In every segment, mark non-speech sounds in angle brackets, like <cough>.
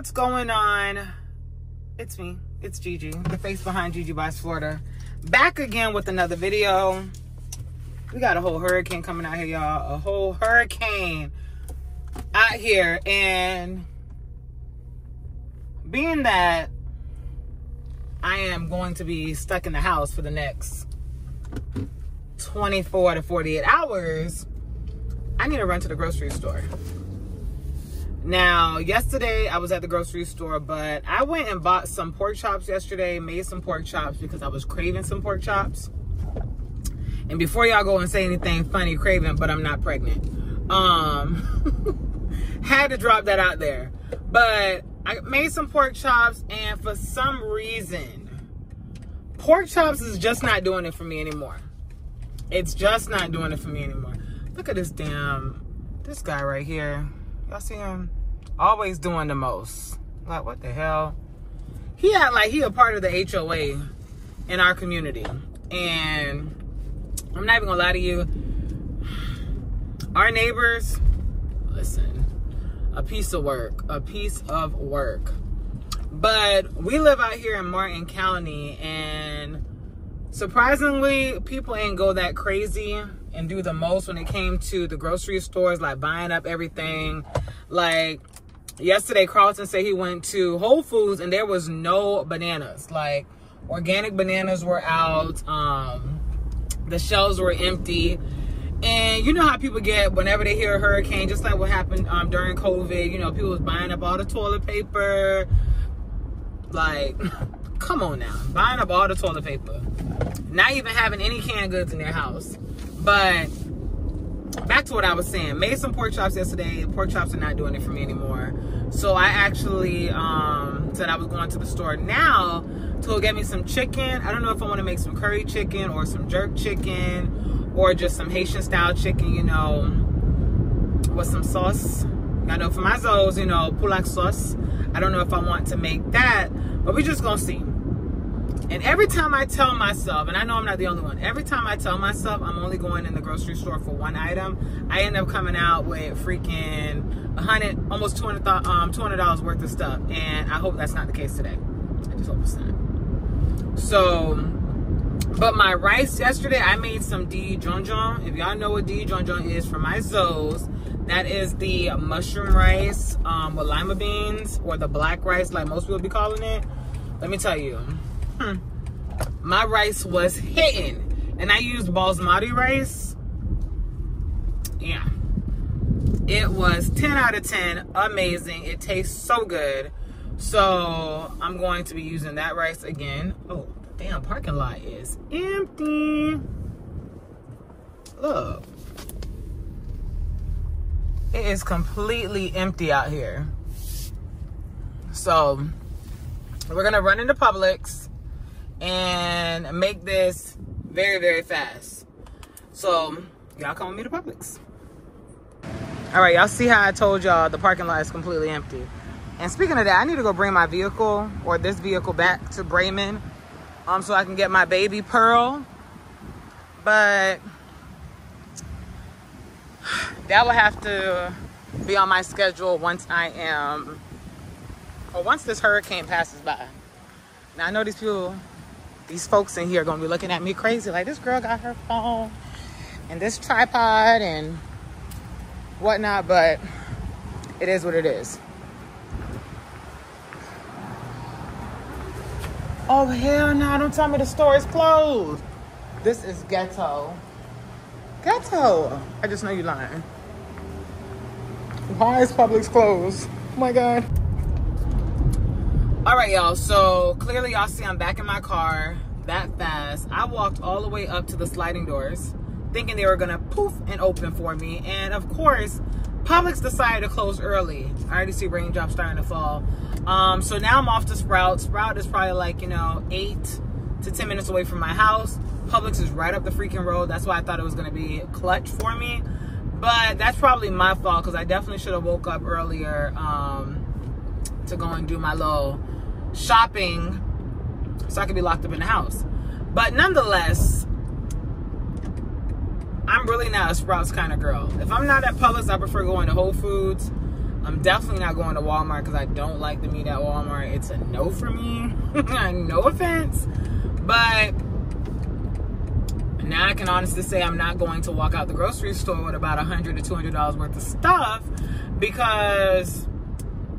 what's going on? It's me. It's Gege, the face behind Gege Buys Florida. Back again with another video. We got a whole hurricane coming out here, y'all. A whole hurricane out here. And being that I am going to be stuck in the house for the next 24 to 48 hours, I need to run to the grocery store. Now, yesterday I was at the grocery store, but I went and bought some pork chops yesterday, made some pork chops because I was craving some pork chops. And before y'all go and say anything funny, craving, but I'm not pregnant. Um, <laughs> had to drop that out there. But I made some pork chops, and for some reason, pork chops is just not doing it for me anymore. It's just not doing it for me anymore. Look at this damn, this guy right here. Y'all see him? Always doing the most. Like, what the hell? He had like he a part of the HOA in our community. And I'm not even gonna lie to you. Our neighbors, listen, a piece of work, a piece of work. But we live out here in Martin County and surprisingly, people ain't go that crazy and do the most when it came to the grocery stores, like buying up everything. Like yesterday, Carlton said he went to Whole Foods and there was no bananas. Like organic bananas were out. Um, the shelves were empty. And you know how people get whenever they hear a hurricane, just like what happened um, during COVID. You know, people was buying up all the toilet paper. Like, <laughs> come on now, buying up all the toilet paper, not even having any canned goods in their house. But back to what I was saying. Made some pork chops yesterday. Pork chops are not doing it for me anymore. So I actually um, said I was going to the store now to get me some chicken. I don't know if I want to make some curry chicken or some jerk chicken or just some Haitian style chicken, you know, with some sauce. I know for my Zoes, you know, pulak sauce. I don't know if I want to make that, but we're just going to see. And every time I tell myself, and I know I'm not the only one, every time I tell myself I'm only going in the grocery store for one item, I end up coming out with freaking hundred, almost two hundred, um, two hundred dollars worth of stuff. And I hope that's not the case today. I just hope it's not. So, but my rice yesterday, I made some djon djon. If y'all know what djon djon is for my Zoes, that is the mushroom rice um, with lima beans or the black rice, like most people be calling it. Let me tell you hmm, my rice was hitting. And I used basmati rice. Yeah. It was 10 out of 10. Amazing. It tastes so good. So I'm going to be using that rice again. Oh, the damn parking lot is empty. Look. It is completely empty out here. So we're gonna run into Publix and make this very, very fast. So y'all come with me to Publix. All right, y'all see how I told y'all the parking lot is completely empty. And speaking of that, I need to go bring my vehicle or this vehicle back to Braman um, so I can get my baby Pearl. But that will have to be on my schedule once I am, or once this hurricane passes by. Now I know these people these folks in here are gonna be looking at me crazy like this girl got her phone and this tripod and whatnot but it is what it is. Oh hell no don't tell me the store is closed. This is ghetto. Ghetto. I just know you're lying. Why is Publix closed? Oh my god all right y'all. So clearly y'all see i'm back in my car that fast. I walked all the way up to the sliding doors thinking they were gonna poof and open for me. And of course Publix decided to close early. I already see raindrops starting to fall. Um, so now i'm off to sprout. Sprout is probably like you know eight to 10 minutes away from my house. Publix is right up the freaking road. That's why i thought it was gonna be clutch for me. But that's probably my fault because i definitely should have woke up earlier um, to go and do my little shopping so I could be locked up in the house. But nonetheless, I'm really not a Sprouts kind of girl. If I'm not at Publix, I prefer going to Whole Foods. I'm definitely not going to Walmart because I don't like the meat at Walmart. It's a no for me. <laughs> no offense. But now I can honestly say I'm not going to walk out the grocery store with about a hundred to two hundred dollars worth of stuff because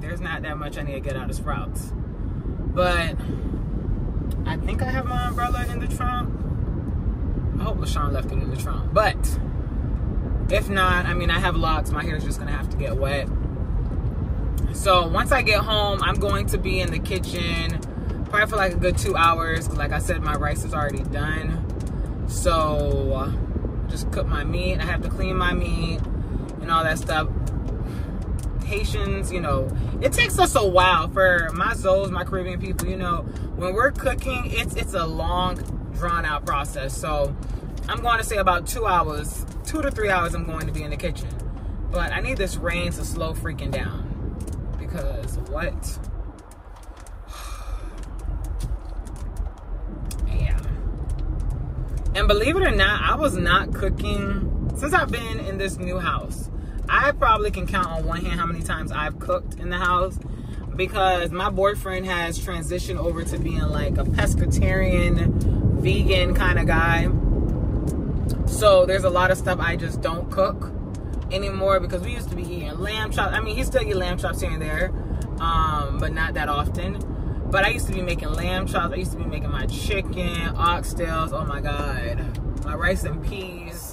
there's not that much I need to get out of Sprouts. But I think I have my umbrella in the trunk. I hope LaShawn left it in the trunk. But if not, I mean, I have locks. My hair is just going to have to get wet. So once I get home, I'm going to be in the kitchen probably for like a good two hours. Like I said, my rice is already done. So uh, just cook my meat. I have to clean my meat and all that stuff. Haitians, you know, it takes us a while for my Zoes, my Caribbean people, you know, when we're cooking, it's it's a long, drawn out process. So I'm going to say about two hours, two to three hours I'm going to be in the kitchen. But I need this rain to slow freaking down. Because what? <sighs> yeah. And believe it or not, I was not cooking since I've been in this new house. I probably can count on one hand how many times I've cooked in the house because my boyfriend has transitioned over to being like a pescatarian, vegan kind of guy. So there's a lot of stuff I just don't cook anymore because we used to be eating lamb chops. I mean, he still eat lamb chops here and there, um, but not that often. But I used to be making lamb chops. I used to be making my chicken, oxtails. Oh my God. My rice and peas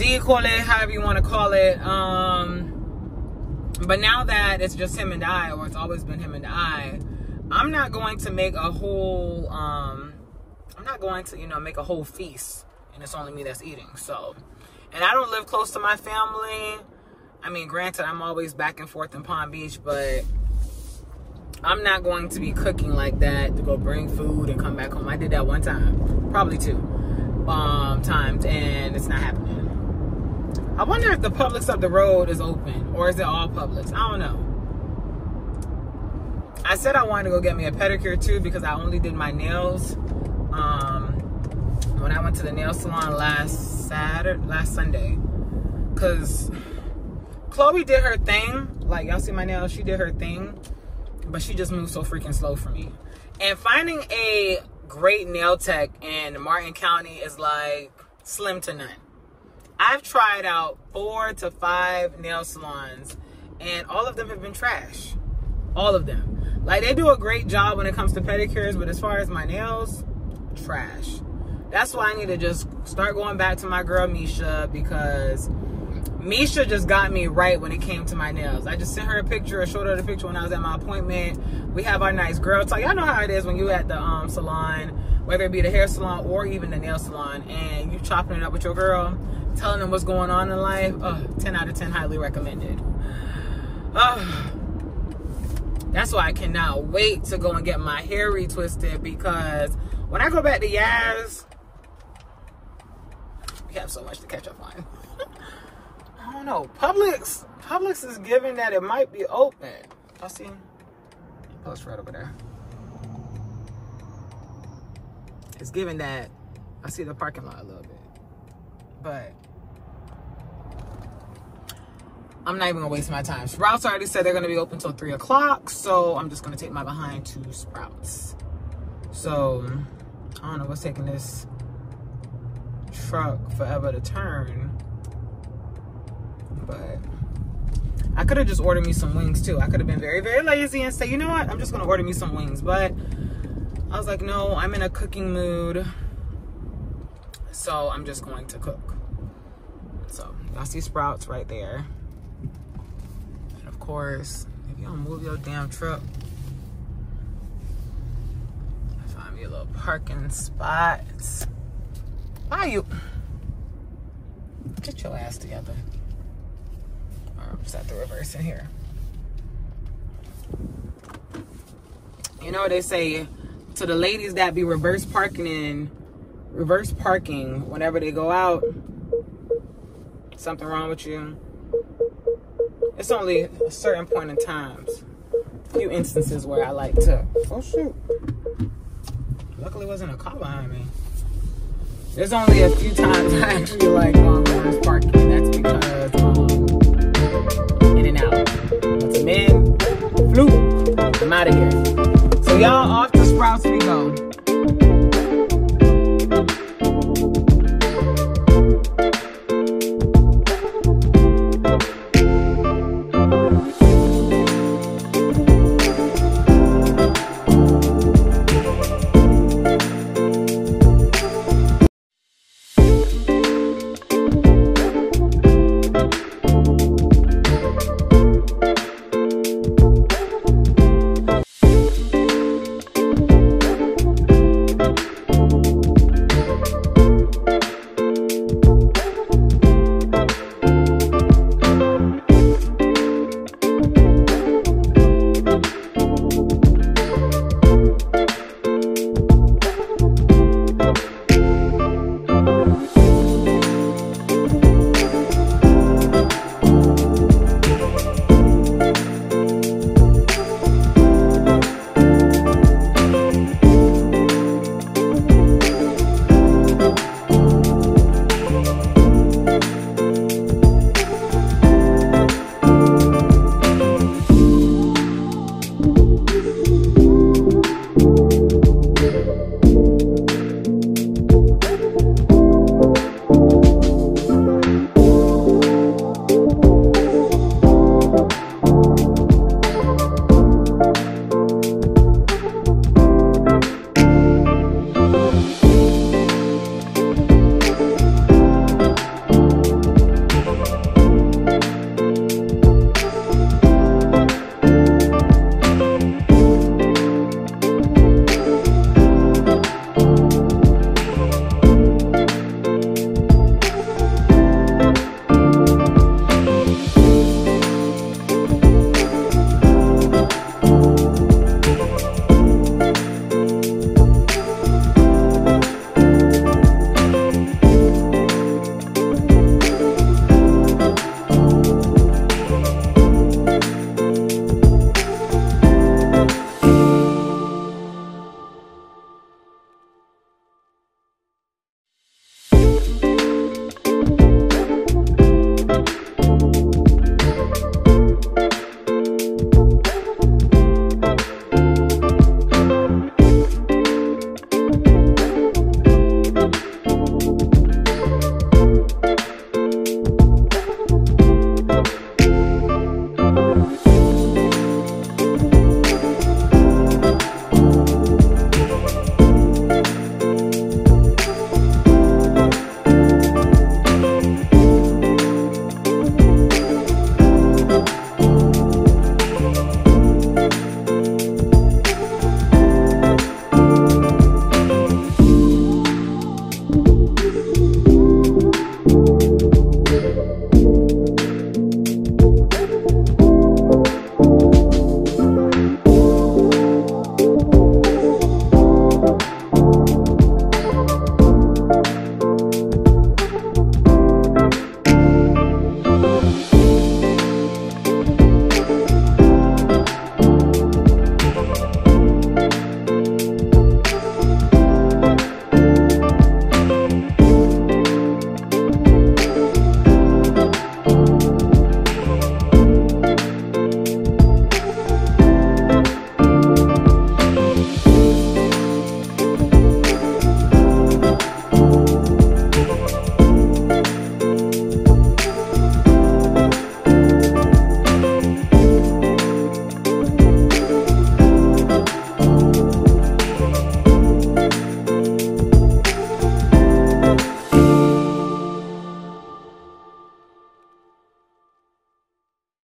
it however you want to call it. Um, but now that it's just him and I, or it's always been him and I, I'm not going to make a whole, um, I'm not going to, you know, make a whole feast. And it's only me that's eating. So, and I don't live close to my family. I mean, granted, I'm always back and forth in Palm Beach, but I'm not going to be cooking like that to go bring food and come back home. I did that one time, probably two um, times, and it's not happening. I wonder if the Publix up the road is open or is it all Publix? I don't know. I said I wanted to go get me a pedicure too because I only did my nails um, when I went to the nail salon last Saturday, last Sunday. Cause Chloe did her thing. Like y'all see my nails, she did her thing, but she just moved so freaking slow for me. And finding a great nail tech in Martin County is like slim to none. I've tried out four to five nail salons and all of them have been trash. All of them. Like they do a great job when it comes to pedicures, but as far as my nails, trash. That's why I need to just start going back to my girl Misha because Misha just got me right when it came to my nails. I just sent her a picture, I showed her the picture when I was at my appointment. We have our nice girl talk. Y'all know how it is when you at the um, salon, whether it be the hair salon or even the nail salon, and you chopping it up with your girl telling them what's going on in life, oh, 10 out of 10 highly recommended. Oh, that's why I cannot wait to go and get my hair retwisted because when I go back to Yaz, we have so much to catch up on. <laughs> I don't know. Publix, Publix is giving that it might be open. I see. Post right over there. It's giving that I see the parking lot a little bit. But I'm not even gonna waste my time. Sprouts already said they're gonna be open till three o'clock, so I'm just gonna take my behind to Sprouts. So I don't know what's taking this truck forever to turn, but I could have just ordered me some wings too. I could have been very, very lazy and say, you know what, I'm just gonna order me some wings. But I was like, no, I'm in a cooking mood, so I'm just going to cook. So y'all see Sprouts right there And of course, if you don't move your damn truck, find me a little parking spot. Why you? Get your ass together. I'm just the reverse in here. You know they say to the ladies that be reverse parking in reverse parking whenever they go out. Something wrong with you it's only a certain point in times, a few instances where I like to, oh shoot. Luckily wasn't a car behind me. There's only a few times I actually like um, reverse parking. That's because men, fluke. I'm out of here. So y'all off to Sprouts we go.